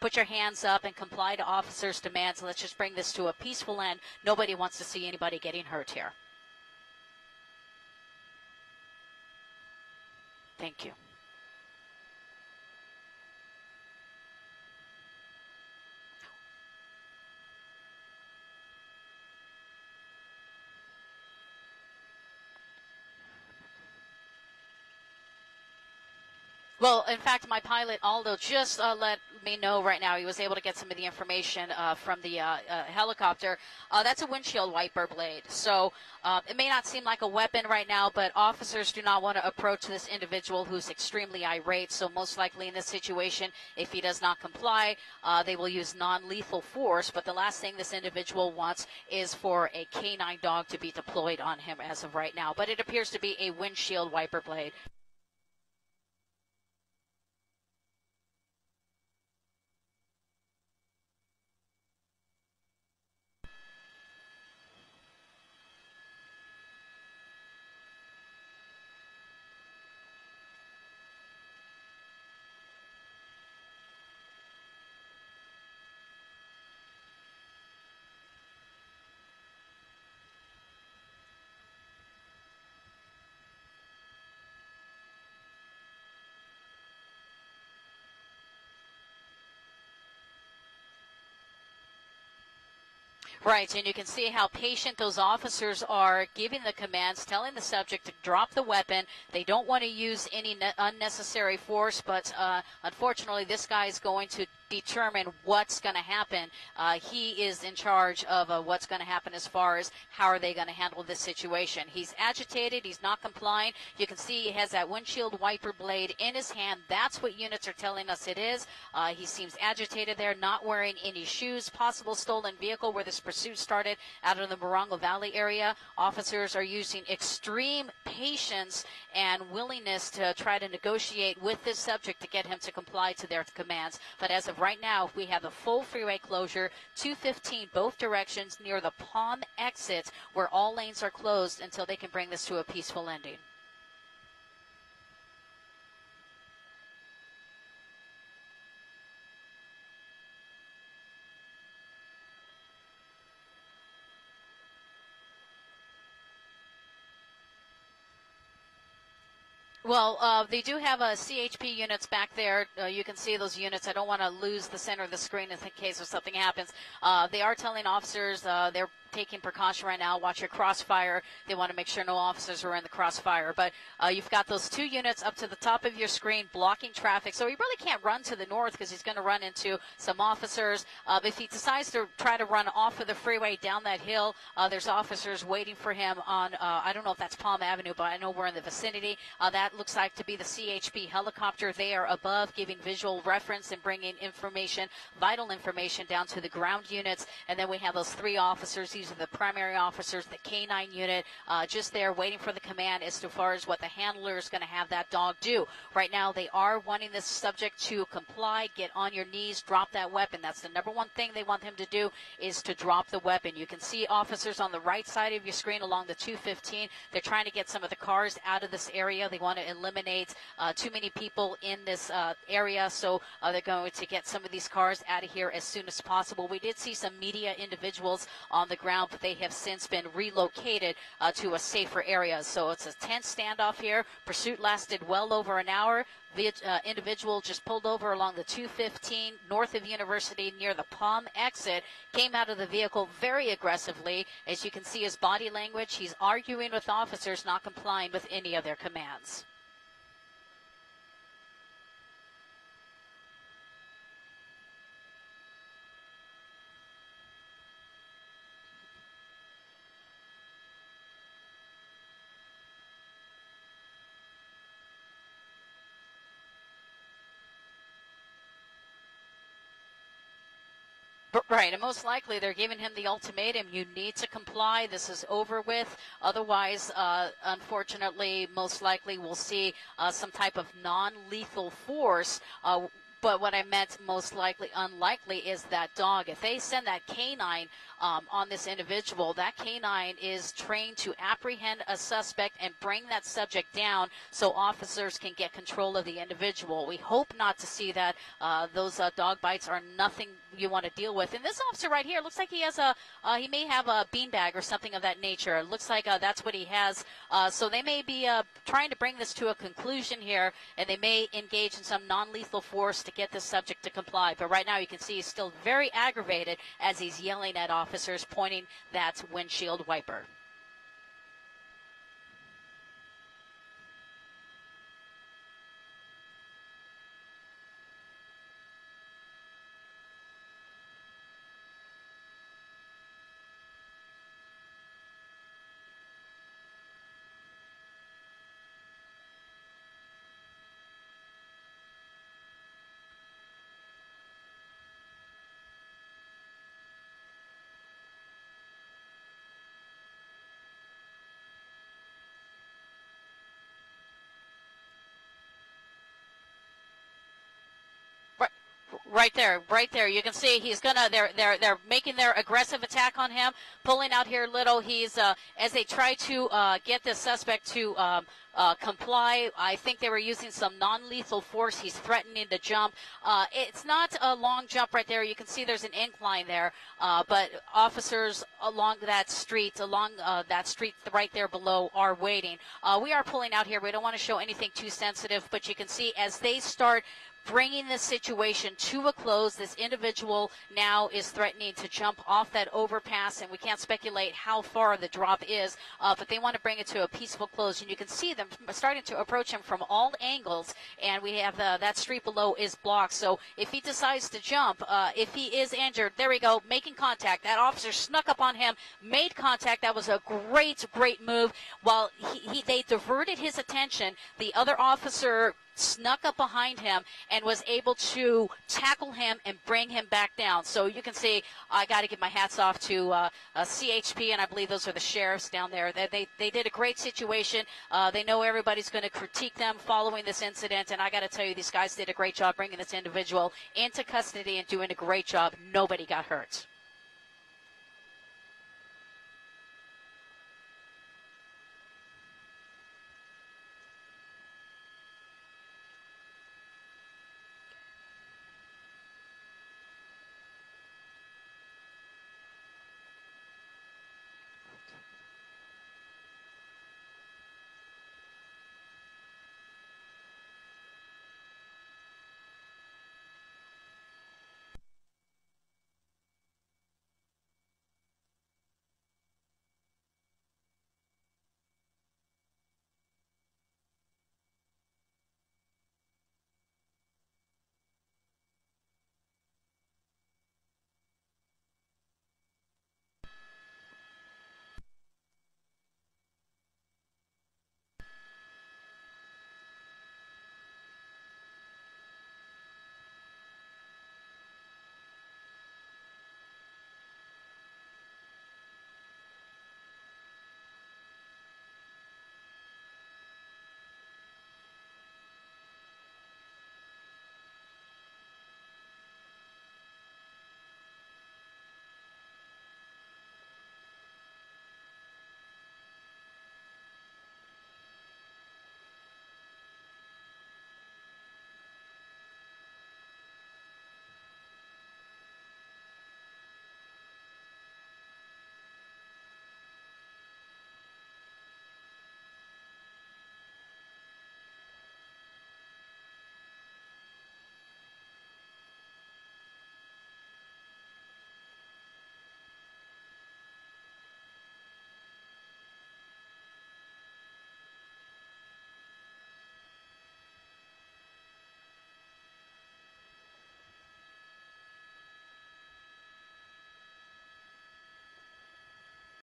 put your hands up and comply to officers' demands. Let's just bring this to a peaceful end. Nobody wants to see anybody getting hurt here. Thank you. Well, in fact, my pilot Aldo just uh, let me know right now he was able to get some of the information uh, from the uh, uh helicopter. Uh, that's a windshield wiper blade. So uh, it may not seem like a weapon right now, but officers do not want to approach this individual who's extremely irate. So most likely in this situation, if he does not comply, they will use non-lethal force. But the last thing this individual wants is for a canine dog to be deployed on him as of right now. But it appears to be a windshield wiper blade. Right, and you can see how patient those officers are giving the commands, telling the subject to drop the weapon. They don't want to use any unnecessary force, but uh, unfortunately, this guy is going to determine what's going to happen. Uh, he is in charge of uh, what's going to happen as far as how are they going to handle this situation. He's agitated. He's not complying. You can see he has that windshield wiper blade in his hand. That's what units are telling us it is. Uh, he seems agitated there, not wearing any shoes. Possible stolen vehicle where this pursuit started out of the Morongo Valley area. Officers are using extreme patience and willingness to try to negotiate with this subject to get him to comply to their commands. But as of right now, we have the full freeway closure, 215 both directions near the Palm exit where all lanes are closed until they can bring this to a peaceful ending. Well, uh, they do have a CHP units back there. Uh, you can see those units. I don't want to lose the center of the screen in case if something happens. Uh, they are telling officers uh, they're taking precaution right now. Watch your crossfire. They want to make sure no officers are in the crossfire. But uh, you've got those two units up to the top of your screen blocking traffic. So he really can't run to the north because he's going to run into some officers. Uh, if he decides to try to run off of the freeway down that hill, uh, there's officers waiting for him on, uh, I don't know if that's Palm Avenue, but I know we're in the vicinity. Uh, that looks like to be the CHP helicopter there above, giving visual reference and bringing information, vital information down to the ground units. And then we have those three officers these are the primary officers, the K9 unit, uh, just there waiting for the command as to far as what the handler is going to have that dog do. Right now, they are wanting this subject to comply, get on your knees, drop that weapon. That's the number one thing they want him to do is to drop the weapon. You can see officers on the right side of your screen along the 215. They're trying to get some of the cars out of this area. They want to eliminate uh, too many people in this uh, area, so uh, they're going to get some of these cars out of here as soon as possible. We did see some media individuals on the ground ground, but they have since been relocated uh, to a safer area. So it's a tense standoff here. Pursuit lasted well over an hour. The uh, individual just pulled over along the 215 north of University near the Palm exit, came out of the vehicle very aggressively. As you can see his body language, he's arguing with officers, not complying with any of their commands. Right, and most likely they're giving him the ultimatum: you need to comply. This is over with. Otherwise, uh, unfortunately, most likely we'll see uh, some type of non-lethal force. Uh, But what I meant most likely, unlikely, is that dog. If they send that canine um, on this individual, that canine is trained to apprehend a suspect and bring that subject down so officers can get control of the individual. We hope not to see that. Uh, those uh, dog bites are nothing you want to deal with. And this officer right here looks like he has a, uh, he may have a beanbag or something of that nature. It looks like uh, that's what he has. Uh, so they may be uh, trying to bring this to a conclusion here, and they may engage in some non-lethal force to get the subject to comply. But right now, you can see he's still very aggravated as he's yelling at officers, pointing that windshield wiper. Right there, right there. You can see he's gonna. They're they're they're making their aggressive attack on him, pulling out here a little. He's uh, as they try to uh, get this suspect to um, uh, comply. I think they were using some non-lethal force. He's threatening to jump. Uh, it's not a long jump right there. You can see there's an incline there, uh, but officers along that street, along uh, that street right there below, are waiting. We are pulling out here. We don't want to show anything too sensitive, but you can see as they start bringing this situation to a close. This individual now is threatening to jump off that overpass, and we can't speculate how far the drop is, uh, but they want to bring it to a peaceful close. And you can see them starting to approach him from all angles, and we have the, that street below is blocked. So if he decides to jump, uh, if he is injured, there we go, making contact. That officer snuck up on him, made contact. That was a great, great move. While he, he they diverted his attention, the other officer snuck up behind him and was able to tackle him and bring him back down. So you can see I got to give my hats off to uh, uh, CHP and I believe those are the sheriffs down there. They they, they did a great situation. Uh, they know everybody's going to critique them following this incident, and I got to tell you, these guys did a great job bringing this individual into custody and doing a great job. Nobody got hurt.